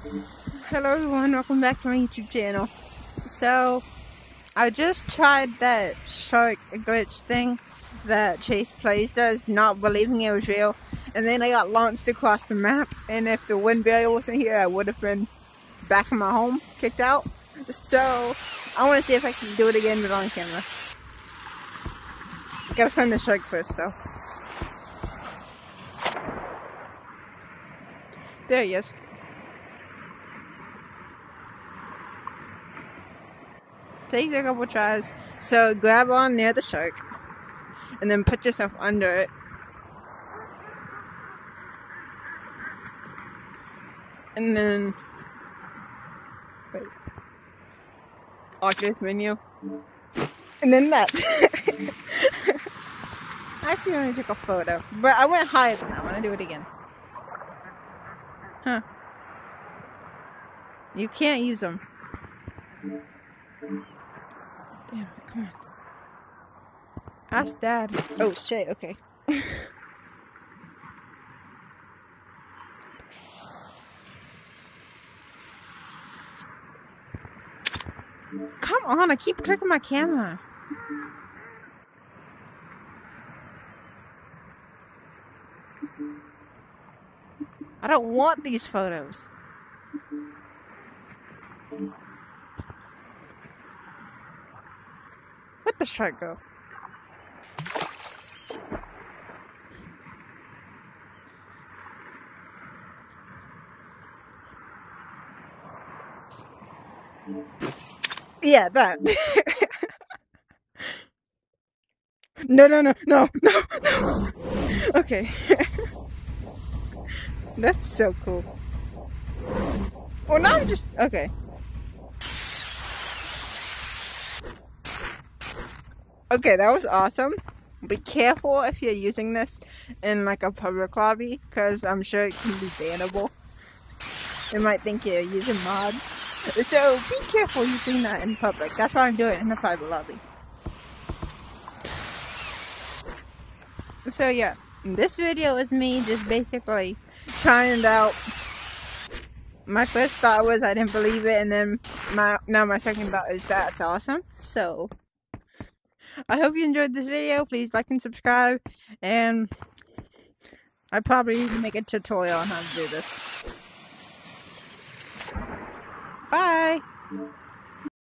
Hello everyone, welcome back to my YouTube channel. So, I just tried that shark glitch thing that Chase Plays does, not believing it was real. And then I got launched across the map, and if the wind barrier wasn't here, I would have been back in my home, kicked out. So, I want to see if I can do it again but on camera. Gotta find the shark first though. There he is. Takes a couple tries. So grab on near the shark and then put yourself under it. And then wait. Oculus menu. And then that. I actually only took a photo. But I went higher than that. I want to do it again. Huh. You can't use them. Damn come on. Ask dad. Oh shit, okay. Come on, I keep clicking my camera. I don't want these photos. Where'd the shark go? Yeah, that. no, no, no, no, no, no. Okay. That's so cool. Well, now I'm just okay. Okay, that was awesome. Be careful if you're using this in like a public lobby, because I'm sure it can be bannable. They might think you're using mods. So be careful using that in public. That's why I'm doing it in a private lobby. So yeah, this video is me just basically trying it out. My first thought was I didn't believe it, and then my now my second thought is that's awesome. So I hope you enjoyed this video. Please like and subscribe, and I probably need to make a tutorial on how to do this. Bye.